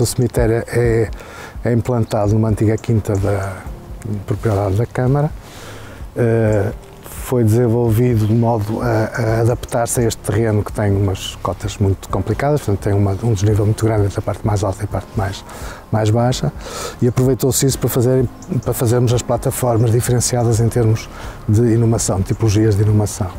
O cemitério é, é implantado numa antiga quinta da propriedade da Câmara. Uh, foi desenvolvido de modo a, a adaptar-se a este terreno que tem umas cotas muito complicadas, portanto tem uma, um desnível muito grande entre a parte mais alta e a parte mais, mais baixa, e aproveitou-se isso para, fazer, para fazermos as plataformas diferenciadas em termos de inumação, tipologias de inumação.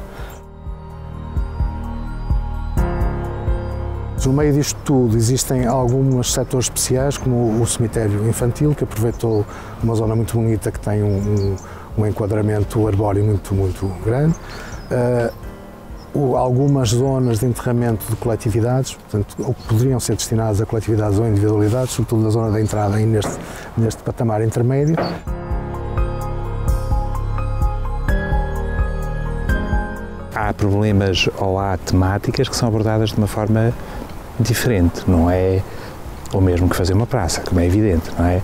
No meio disto tudo existem alguns setores especiais, como o cemitério infantil, que aproveitou uma zona muito bonita que tem um, um, um enquadramento arbóreo muito, muito grande. Uh, algumas zonas de enterramento de coletividades, portanto, ou que poderiam ser destinadas a coletividades ou individualidades, sobretudo na zona da entrada e neste, neste patamar intermédio. Há problemas ou há temáticas que são abordadas de uma forma diferente, não é o mesmo que fazer uma praça, como é evidente, não é?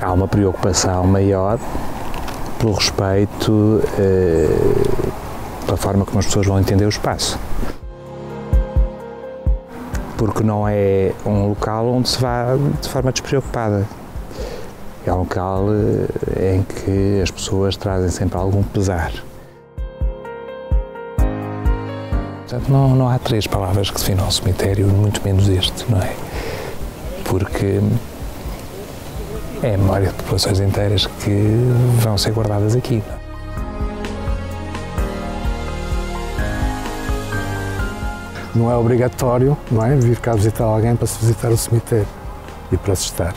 Há uma preocupação maior pelo respeito eh, pela forma como as pessoas vão entender o espaço. Porque não é um local onde se vá de forma despreocupada. É um local eh, em que as pessoas trazem sempre algum pesar. Portanto, não, não há três palavras que definam o cemitério, muito menos este, não é? Porque é a memória de populações inteiras que vão ser guardadas aqui. Não é obrigatório, não é, vir cá visitar alguém para se visitar o cemitério e para se estar.